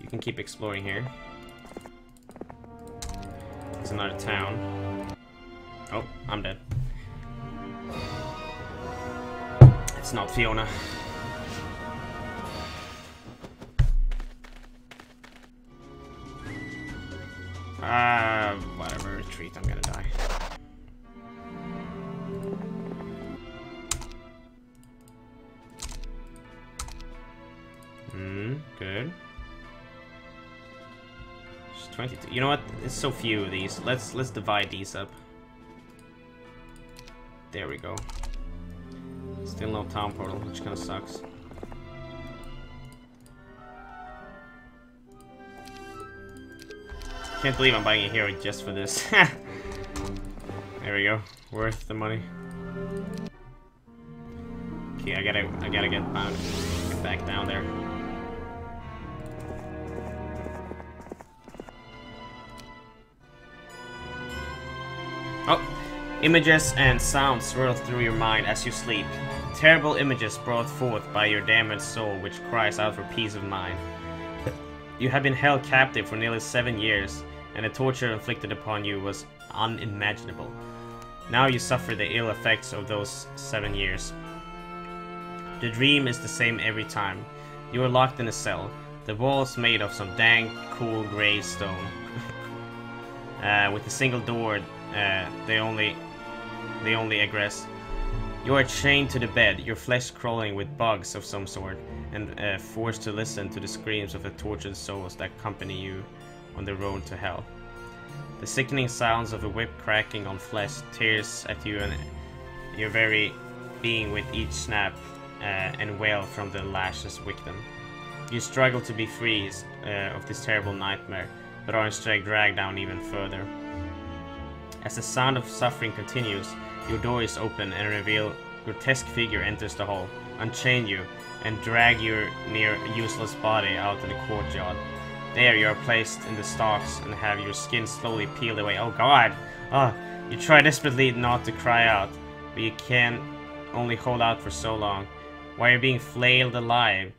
You can keep exploring here. It's another town. Oh, I'm dead. It's not Fiona. Uh, whatever, retreat, I'm gonna die. Hmm, good. Just 22. You know what? It's so few of these. Let's let's divide these up. There we go. Still no town portal, which kinda sucks. Can't believe I'm buying a hero just for this. there we go. Worth the money. Okay, I gotta I gotta get get back down there. Oh, images and sounds swirl through your mind as you sleep. Terrible images brought forth by your damaged soul which cries out for peace of mind. You have been held captive for nearly seven years, and the torture inflicted upon you was unimaginable. Now you suffer the ill effects of those seven years. The dream is the same every time. You are locked in a cell. The walls made of some dank, cool grey stone. uh, with a single door, uh, they only they only egress. You are chained to the bed, your flesh crawling with bugs of some sort, and uh, forced to listen to the screams of the tortured souls that accompany you on the road to hell. The sickening sounds of a whip cracking on flesh tears at you and your very being with each snap uh, and wail from the lashes victim. You struggle to be free uh, of this terrible nightmare, but are instead dragged down even further. As the sound of suffering continues, your door is open and reveal grotesque figure enters the hall, unchain you, and drag your near useless body out in the courtyard. There you are placed in the stocks and have your skin slowly peeled away. Oh god! Oh, you try desperately not to cry out, but you can only hold out for so long. While you're being flailed alive,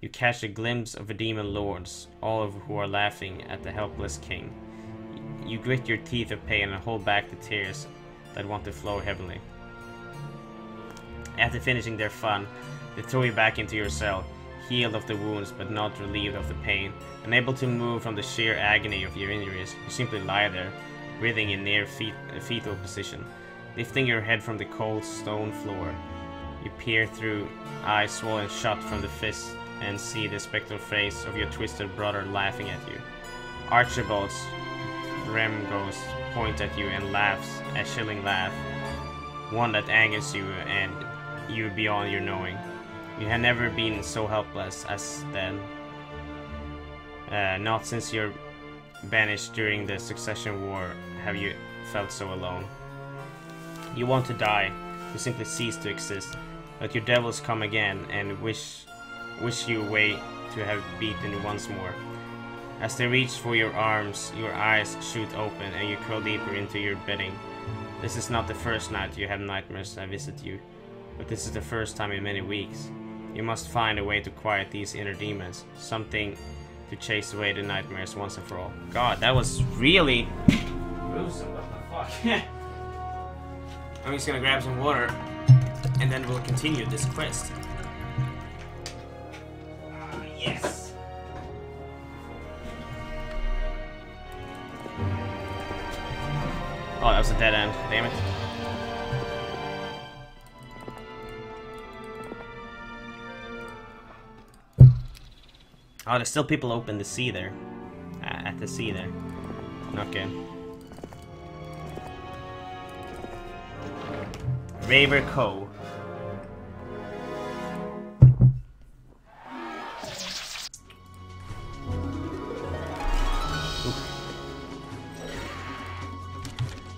you catch a glimpse of the demon lords, all of who are laughing at the helpless king. You grit your teeth of pain and hold back the tears that want to flow heavily. After finishing their fun, they throw you back into your cell, healed of the wounds but not relieved of the pain. Unable to move from the sheer agony of your injuries, you simply lie there, breathing in near fet uh, fetal position. Lifting your head from the cold stone floor, you peer through eyes swollen shut from the fist and see the spectral face of your twisted brother laughing at you. Archibald's Rem ghost points at you and laughs a chilling laugh, one that angers you and you beyond your knowing. You have never been so helpless as then. Uh, not since your banished during the Succession War have you felt so alone. You want to die, you simply cease to exist, but your devils come again and wish wish you away to have beaten once more. As they reach for your arms, your eyes shoot open and you curl deeper into your bedding. This is not the first night you have nightmares that visit you, but this is the first time in many weeks. You must find a way to quiet these inner demons, something to chase away the nightmares once and for all. God, that was really gruesome. What the fuck? I'm just gonna grab some water, and then we'll continue this quest. Ah, yes. Oh, that was a dead end. Damn it. Oh, there's still people open the sea there. Uh, at the sea there. Okay. Raver Co.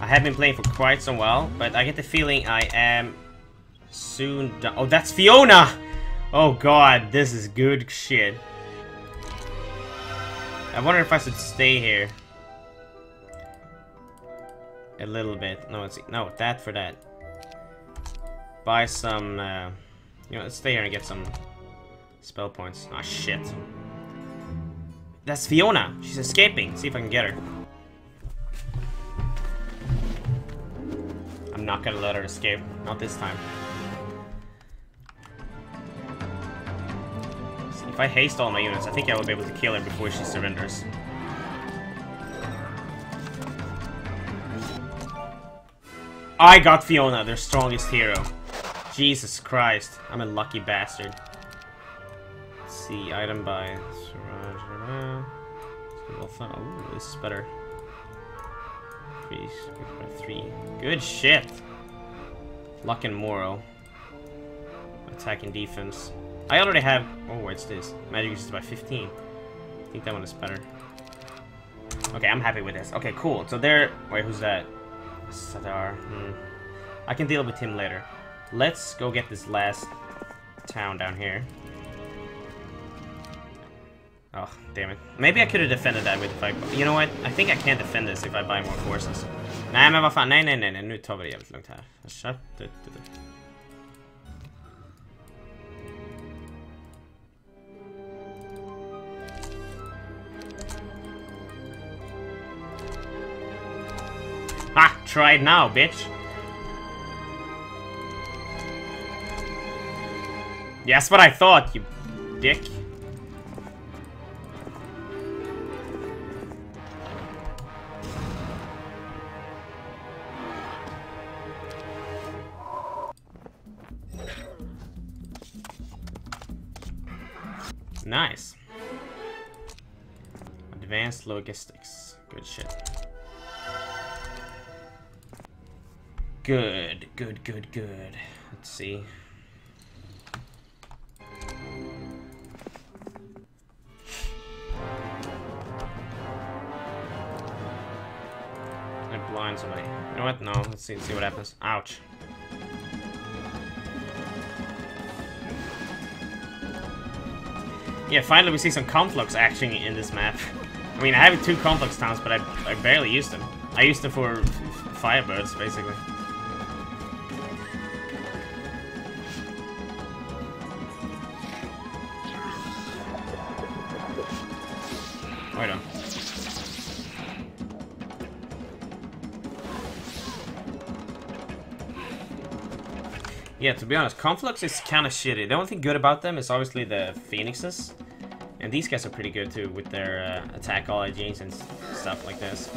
I have been playing for quite some while, but I get the feeling I am soon done. Oh, that's Fiona! Oh god, this is good shit. I wonder if I should stay here. A little bit. No, no that for that. Buy some. Uh, you know, let's stay here and get some spell points. Ah, oh, shit. That's Fiona. She's escaping. See if I can get her. I'm not gonna let her escape. Not this time. If I haste all my units, I think I will be able to kill her before she surrenders. I got Fiona, their strongest hero. Jesus Christ, I'm a lucky bastard. Let's see, item by... Oh, this is better. Three, three. Good shit! Luck and Morale. Attack and defense. I already have... Oh, what's this? Magic uses by 15. I think that one is better. Okay, I'm happy with this. Okay, cool. So there... Wait, who's that? Sadar. Hmm. I can deal with him later. Let's go get this last town down here. Oh, damn it. Maybe I could have defended that with if I... You know what? I think I can't defend this if I buy more forces. Nej, men vad fan. Nej, nej, nej, nej. Nu tar vi det jävligt lugnt här. Shut it. Ah, try it now, bitch. Yeah, that's what I thought, you dick. Nice. Advanced logistics. Good shit. Good, good, good, good. Let's see. I blind somebody. You know what? No, let's see, see what happens. Ouch. Yeah, finally we see some conflux action in this map. I mean, I have two conflux towns, but I, I barely used them. I used them for firebirds, basically. Yeah, to be honest, Conflux is kind of shitty. The only thing good about them is obviously the Phoenixes. And these guys are pretty good too with their uh, attack all agents and stuff like this.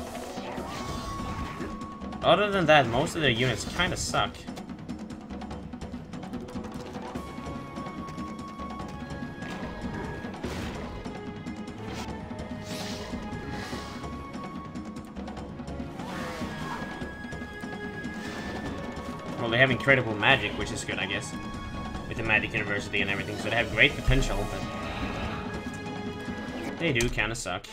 Other than that, most of their units kind of suck. Incredible magic, which is good, I guess. With the Magic University and everything, so they have great potential, but... They do kind of suck.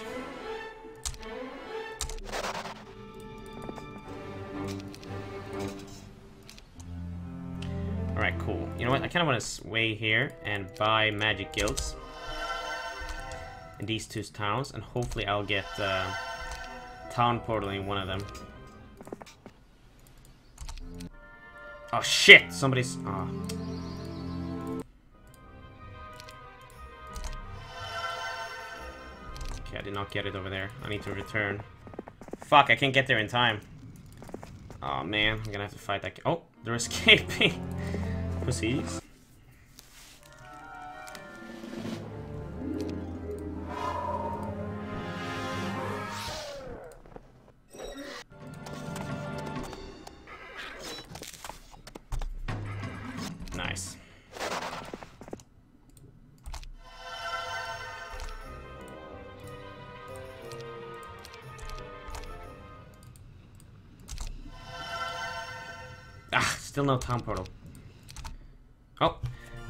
Alright, cool. You know what? I kind of want to sway here and buy magic guilds in these two towns, and hopefully I'll get uh, town portal in one of them. Oh shit! Somebody's. Oh. Ah. Okay, I did not get it over there. I need to return. Fuck, I can't get there in time. Oh man, I'm gonna have to fight that. Oh, they're escaping. Pussies. Still no town portal. Oh,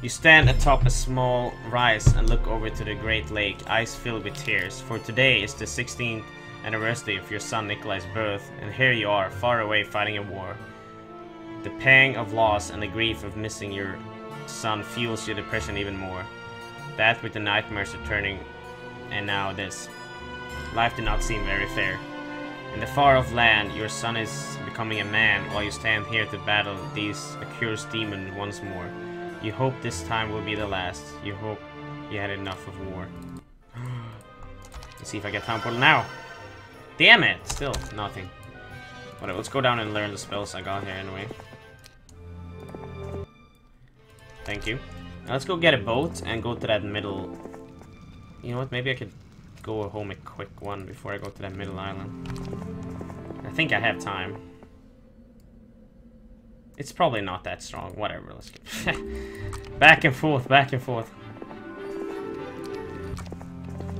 you stand atop a small rise and look over to the great lake, eyes filled with tears. For today is the 16th anniversary of your son Nikolai's birth, and here you are, far away fighting a war. The pang of loss and the grief of missing your son fuels your depression even more. That with the nightmares returning, and now this. Life did not seem very fair. In the far-off land, your son is becoming a man while you stand here to battle these accursed demons once more. You hope this time will be the last. You hope you had enough of war. Let's see if I get town portal now. Damn it! Still nothing. Whatever, let's go down and learn the spells I got here anyway. Thank you. Now let's go get a boat and go to that middle... You know what, maybe I could go home a quick one before I go to that middle island. I think I have time. It's probably not that strong. Whatever, let's get... back and forth, back and forth.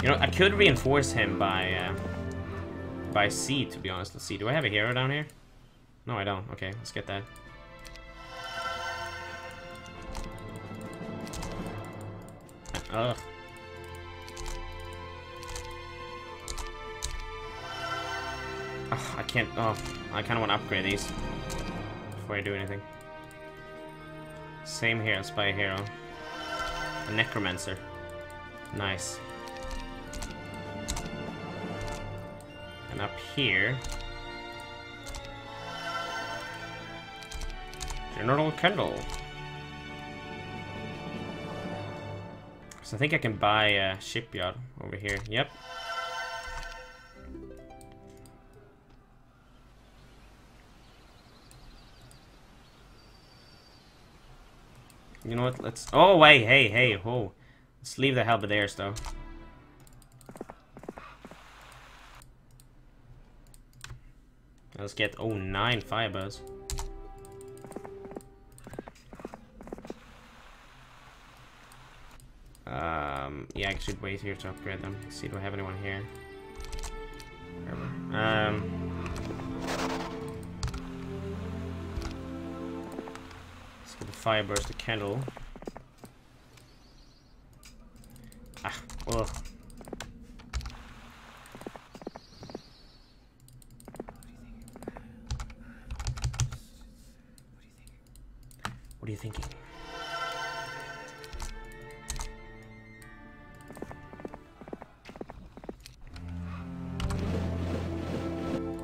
You know, I could reinforce him by... Uh, by sea, to be honest. Let's see, do I have a hero down here? No, I don't. Okay, let's get that. Ugh. Ugh, I can't. Oh, I kind of want to upgrade these before I do anything. Same here. Let's buy a hero. A necromancer. Nice. And up here. General Kendall. So I think I can buy a shipyard over here. Yep. You know what? Let's. Oh wait, hey, hey, oh. Let's leave the halberdiers though. Let's get oh nine firebirds. Um, yeah, I should wait here to upgrade them. See, do I have anyone here? Um, get the the Kendall. Ah, ugh. What are you thinking?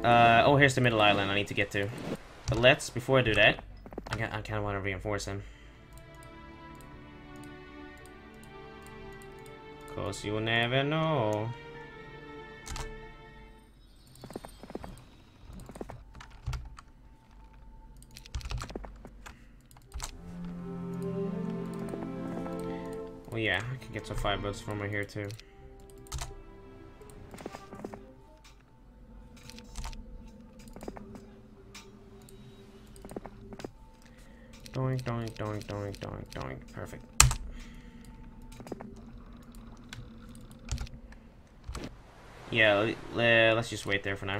Uh, oh, here's the middle island I need to get to. But let's, before I do that, I, I kind of want to reinforce him. Cause you never know. Well, yeah, I can get some firebirds from right here too. Doink, doink, doink, doink, doink, doink. Perfect. Yeah, let's just wait there for now.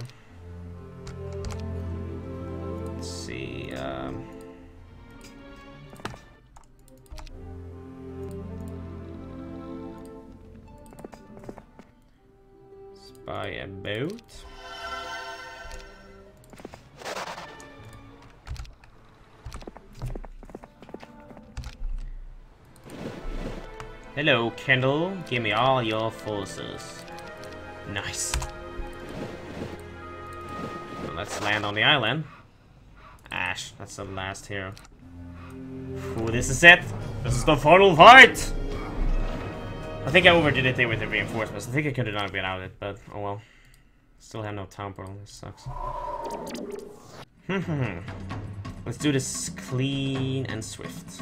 Kendall. Give me all your forces. Nice. let's land on the island. Ash, that's the last hero. Ooh, this is it. This is the final fight! I think I overdid it there with the reinforcements. I think I could have done it without it, but oh well. Still have no town portal. This sucks. Hmm, hmm, hmm. Let's do this clean and swift.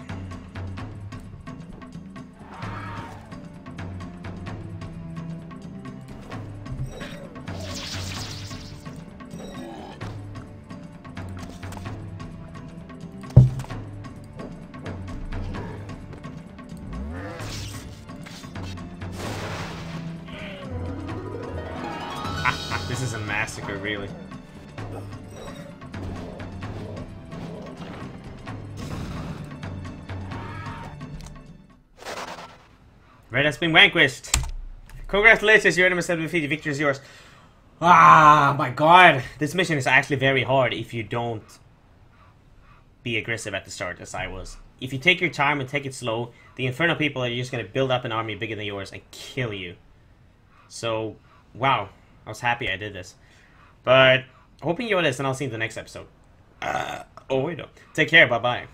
Vanquished. Congratulations, your enemy has been defeated. Victory is yours. Ah, my god. This mission is actually very hard if you don't be aggressive at the start, as I was. If you take your time and take it slow, the Inferno people are just going to build up an army bigger than yours and kill you. So, wow. I was happy I did this. But, hoping you enjoyed this, and I'll see you in the next episode. Uh, oh, wait, no. Take care. Bye-bye.